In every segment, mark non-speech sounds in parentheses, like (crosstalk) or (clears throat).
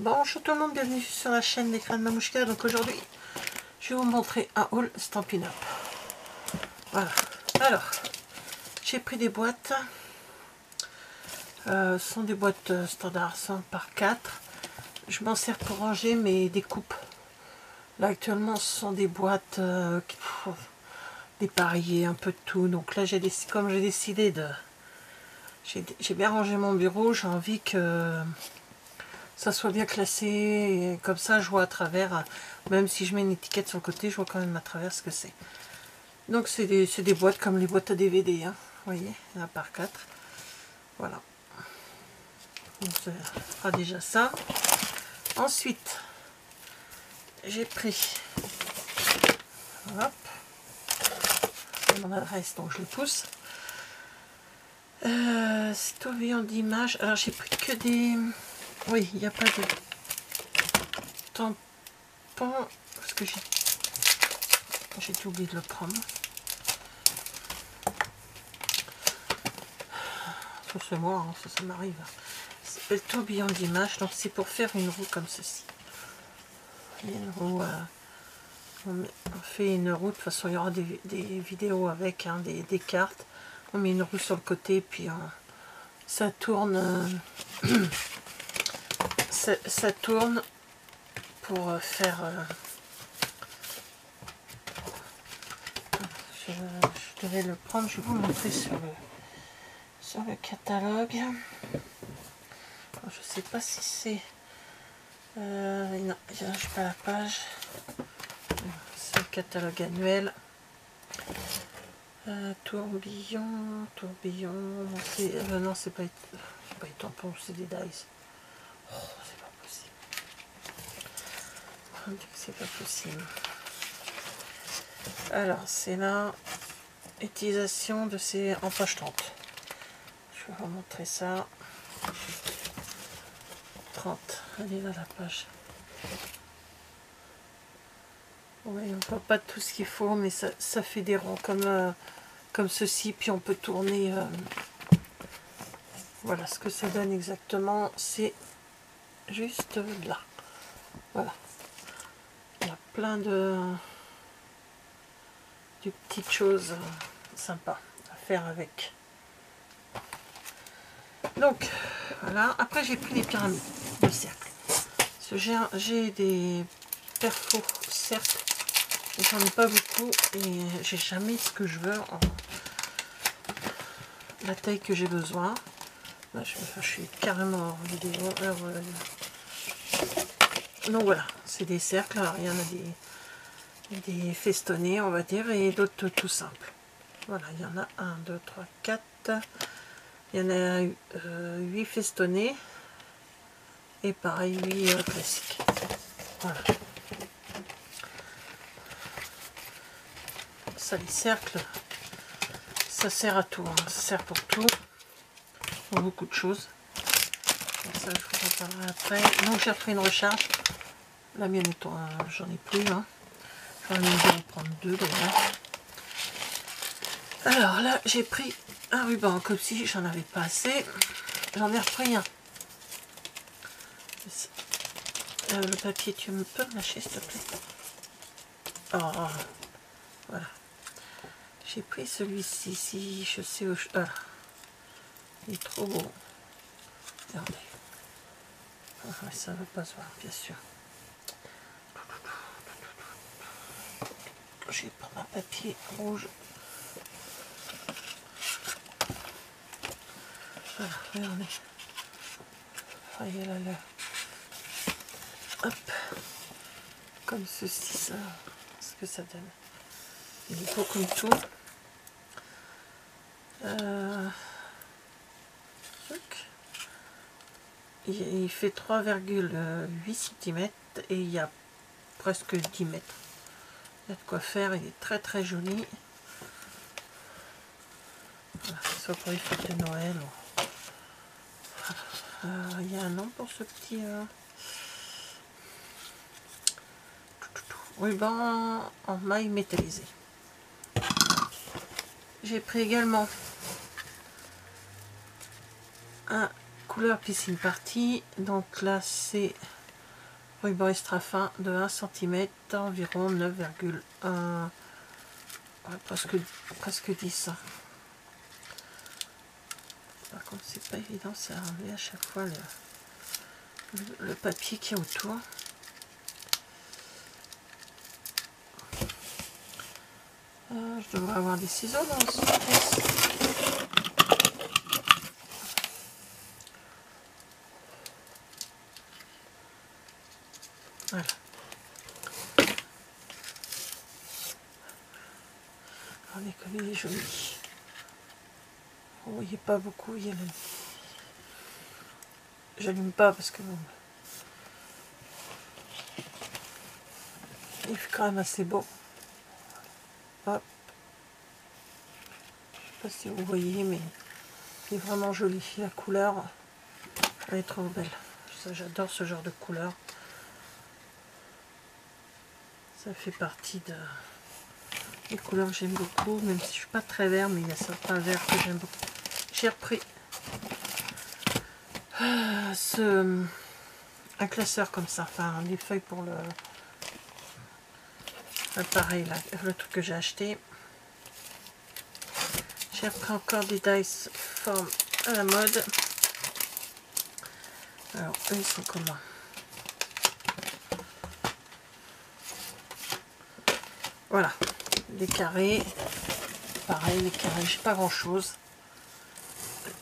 Bonjour tout le monde, bienvenue sur la chaîne des crânes Mamouchka. Donc aujourd'hui, je vais vous montrer un haul Stampin' Up. Voilà. Alors, j'ai pris des boîtes. Euh, ce sont des boîtes euh, standards 100 par 4. Je m'en sers pour ranger mes découpes. Là actuellement, ce sont des boîtes euh, dépareillées, un peu de tout. Donc là, j'ai comme j'ai décidé de... J'ai bien rangé mon bureau, j'ai envie que ça soit bien classé, et comme ça je vois à travers, même si je mets une étiquette sur le côté, je vois quand même à travers ce que c'est. Donc c'est des, des, boîtes comme les boîtes à DVD, hein, vous voyez, un par 4. Voilà. Donc ça fera déjà ça. Ensuite, j'ai pris, mon adresse, donc je le pousse. Euh, c'est tourbillon d'image. Alors j'ai pris que des oui, il n'y a pas de tampon parce que j'ai j'ai oublié de le prendre. Ça c'est moi, hein, ça, ça m'arrive. C'est tourbillon d'image, donc c'est pour faire une roue comme ceci. Une roue, euh, on, fait une roue, de toute façon il y aura des, vidéos avec, hein, des, cartes. On met une roue sur le côté, puis ça tourne. Euh, (clears throat) ça, tourne pour euh, faire... Euh, je, devais le prendre, je vais vous montrer sur le, sur le catalogue. Je sais pas si c'est... Euh, non, je n'ai pas la page. C'est le catalogue annuel. tourbillon, tourbillon. non, c'est pas, pas les tampons, c'est des dice. Oh, c'est pas possible. Alors, c'est la utilisation de ces 30. Je vais vous montrer ça. 30. Allez là la page. Oui, on voit pas tout ce qu'il faut, mais ça, fait des rangs comme, euh, comme ceci, puis on peut tourner. Euh, voilà ce que ça donne exactement. C'est juste là. Voilà plein de, petites choses sympas à faire avec. Donc, voilà. Après, j'ai pris les pyramides de cercle. J'ai des perfos cercles. J'en ai pas beaucoup et j'ai jamais ce que je veux en la taille que j'ai besoin. je, suis carrément en vidéo. Euh, donc voilà, c'est des cercles. Il y en a des, des festonnés, on va dire, et d'autres tout simples. Voilà, il y en a 1, 2, 3, 4. Il y en a 8 euh, festonnés. Et pareil, 8 euh, classiques. Voilà. Ça, les cercles, ça sert à tout. Hein. Ça sert pour tout. Pour beaucoup de choses. ça, je vous en parlerai après. Donc, j'ai refait une recharge. La mienne étant, j'en ai plus. Hein. J'en ai dû prendre deux. Alors là, j'ai pris un ruban comme si j'en avais pas assez. J'en ai repris un. Euh, le papier, tu me peux me lâcher s'il te plaît? Oh, voilà. J'ai pris celui-ci, si je sais où je... Ah, il est trop beau. Regardez. Ah, ça ne va pas se voir, bien sûr. Vais prendre un papier rouge. Voilà, regardez. Voyez là, là. Hop. Comme ceci, ça. Ce que ça donne? Il est beau comme tout. Euh, il fait 3,8 cm et il y a presque 10 mètres. Y a de quoi faire, il est très très joli. soit pour les fêtes de Noël. Euh, il y a un nom pour ce petit euh, ruban en maille métallisée. J'ai pris également un couleur piscine partie. Donc là c'est ruban extra fin de 1 cm, environ 9,1 presque, presque 10. Par contre, c'est pas évident, c'est enlever à chaque fois le, le, papier qui est autour. Euh, je devrais avoir des ciseaux dans ce Regardez comme il est joli. Vous voyez pas beaucoup, il y a le... J'allume pas parce que bon, il fait quand même assez beau. Hop. Je sais pas si vous voyez, mais il est vraiment joli. La couleur, elle est trop belle. J'adore ce genre de couleur. Ça fait partie de les couleurs j'aime beaucoup, même si je suis pas très vert, mais il y a certains verts que j'aime beaucoup. J'ai repris euh, ce, un classeur comme ça, enfin des feuilles pour le pareil là, le truc que j'ai acheté. J'ai repris encore des dice forme à la mode. Alors eux ils sont comment? Voilà, des carrés. Pareil, les carrés, j'ai pas grand chose.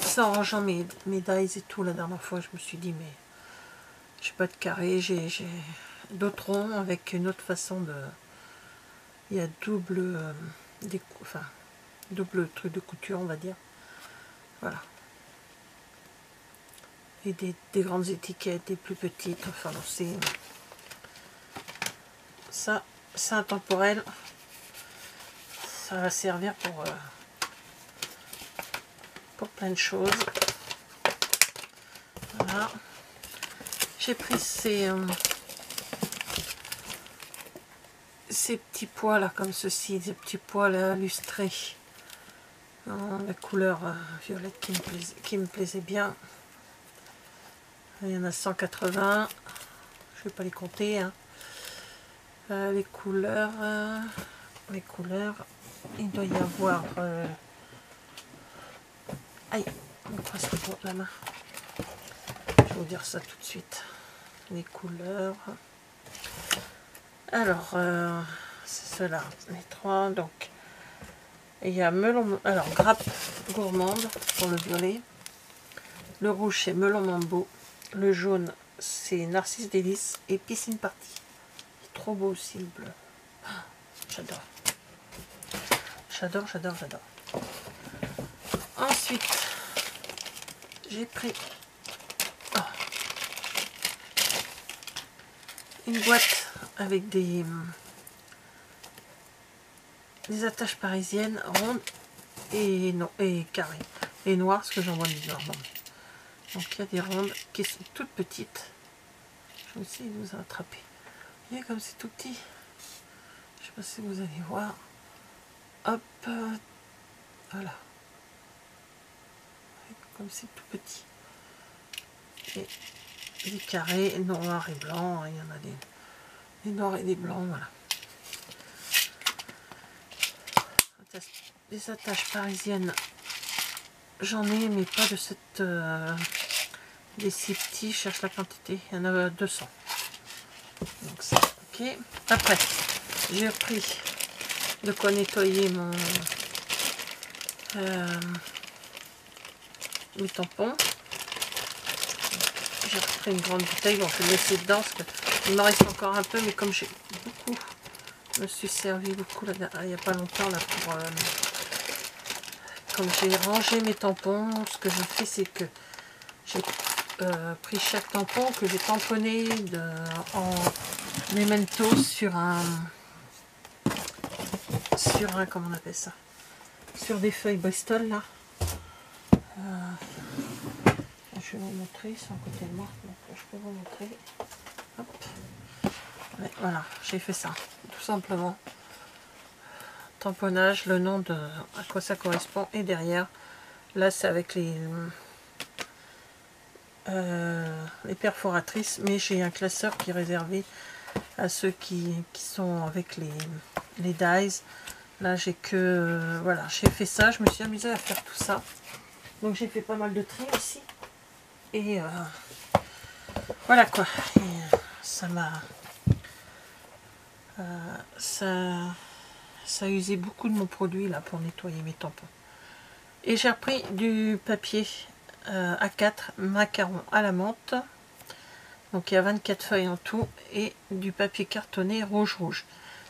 Ça en rangeant mes, mes dies et tout la dernière fois, je me suis dit, mais j'ai pas de carré, j'ai d'autres ronds avec une autre façon de. Il y a double, euh, des, enfin, double truc de couture, on va dire. Voilà. Et des, des grandes étiquettes, des plus petites, enfin, c'est. Ça, c'est intemporel. Ça va servir pour, euh, pour plein de choses. Voilà. J'ai pris ces, euh, ces petits pois là, comme ceci, ces petits pois là, lustrés. la couleur euh, violette qui me, plaisait, qui me plaisait bien. Il y en a 180. Je vais pas les compter. Hein. Les couleurs, les couleurs, il doit y avoir... Euh, aïe, on presque pour la main. Je vais vous dire ça tout de suite. Les couleurs. Alors, c'est cela, les trois. Donc, il y a melon, alors grappe gourmande pour le violet. Le rouge c'est melon mambo. Le jaune c'est narcisse délice et piscine partie trop beau aussi le bleu. J'adore. J'adore, j'adore, j'adore. Ensuite, j'ai pris oh, une boîte avec des, des attaches parisiennes rondes et, non, et carrées. Et noires, ce que j'en vois du nord. Donc il y a des rondes qui sont toutes petites. Je vais essayer de vous attraper comme c'est tout petit. Je sais pas si vous allez voir. Hop. Voilà. Comme c'est tout petit. Et des carrés noirs et blancs. Il y en a des, des noirs et des blancs. Voilà. Des attaches parisiennes. J'en ai, mais pas de cette... Euh, des si petits. Cherche la quantité. Il y en a 200. Donc ça, ok. Après, j'ai repris de quoi nettoyer mon euh, mes tampons. J'ai repris une grande bouteille, bon je vais laisser dedans parce qu'il m'en reste encore un peu, mais comme j'ai beaucoup, je me suis servi beaucoup il n'y a pas longtemps là pour euh, comme j'ai rangé mes tampons, ce que je fais c'est que j'ai euh, pris chaque tampon que j'ai tamponné en memento sur un sur un comment on appelle ça sur des feuilles Bristol là. Euh, je vais vous montrer c'est côté noir donc je peux vous montrer. Voilà j'ai fait ça tout simplement. Tamponnage le nom de à quoi ça correspond et derrière là c'est avec les euh, les perforatrices, mais j'ai un classeur qui est réservé à ceux qui, sont avec les, les dies. Là, j'ai que... voilà, j'ai fait ça, je me suis amusée à faire tout ça. Donc, j'ai fait pas mal de tri ici. Et euh, voilà quoi. ça m'a... ça, ça a usé beaucoup de mon produit là pour nettoyer mes tampons. Et j'ai repris du papier euh, A4 macaron à la menthe. Donc il y a 24 feuilles en tout. Et du papier cartonné rouge-rouge.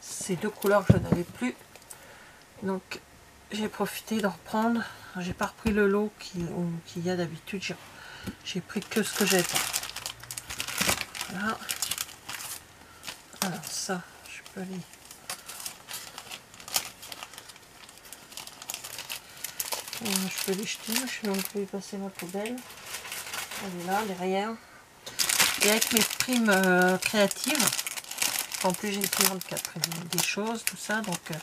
Ces deux couleurs je n'avais plus. Donc j'ai profité d'en reprendre. J'ai pas repris le lot qu'il y a d'habitude. J'ai pris que ce que j'avais. Voilà. Alors ça, je peux les je peux les jeter, je vais passer ma poubelle. Elle est là, derrière. Et avec mes primes euh, créatives, en plus j'ai écrit dans des, choses, tout ça, donc euh,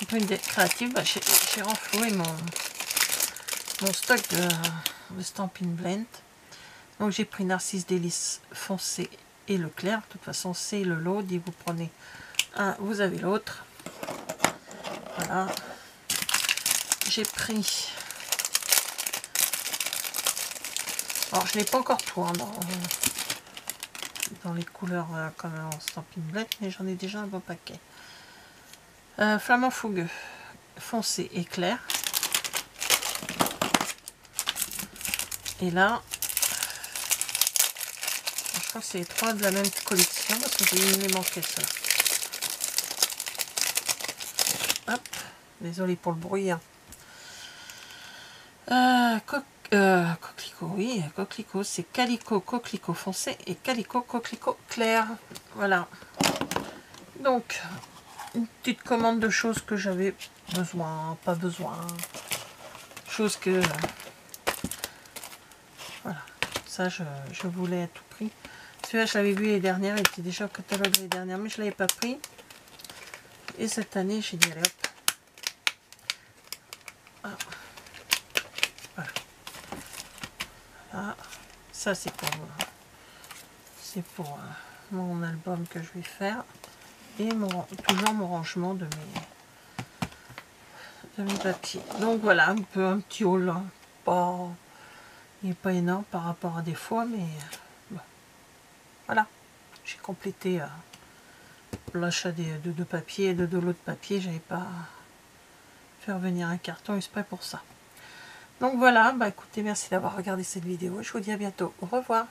les primes créatives, bah, j'ai renfloué mon, mon stock de, de Stampin' Blend. Donc j'ai pris Narcisse Délice foncé et le clair. De toute façon, c'est le lot. Dit vous prenez un, vous avez l'autre. Voilà j'ai pris... Alors, je n'ai pas encore tout hein, les couleurs euh, comme en Stampin' Black, mais j'en ai déjà un bon paquet. Euh, flamand fougueux, foncé et clair. Et là, je crois que c'est les trois de la même collection, parce que j'ai me manqué ça. Hop, désolé pour le bruit. Hein. Euh, euh, coquelicot, oui, coquelicot, c'est calico coquelicot foncé et calico coquelicot clair. Voilà. Donc, une petite commande de choses que j'avais besoin, pas besoin. Chose que... Voilà. Ça, je, voulais à tout prix. Celui-là, je l'avais vu les dernières, il était déjà au catalogue les dernières, mais je ne l'avais pas pris. Et cette année, j'ai dit, allez ça c'est pour c'est pour euh, mon album que je vais faire et mon toujours mon rangement de mes de mes papiers. Donc voilà un peu un petit haul pas il n'est pas énorme par rapport à des fois mais euh, voilà. J'ai complété euh, l'achat de, deux papiers et de, de l'autre papier. J'avais pas faire venir un carton exprès pour ça donc voilà, bah écoutez, merci d'avoir regardé cette vidéo. Je vous dis à bientôt. Au revoir.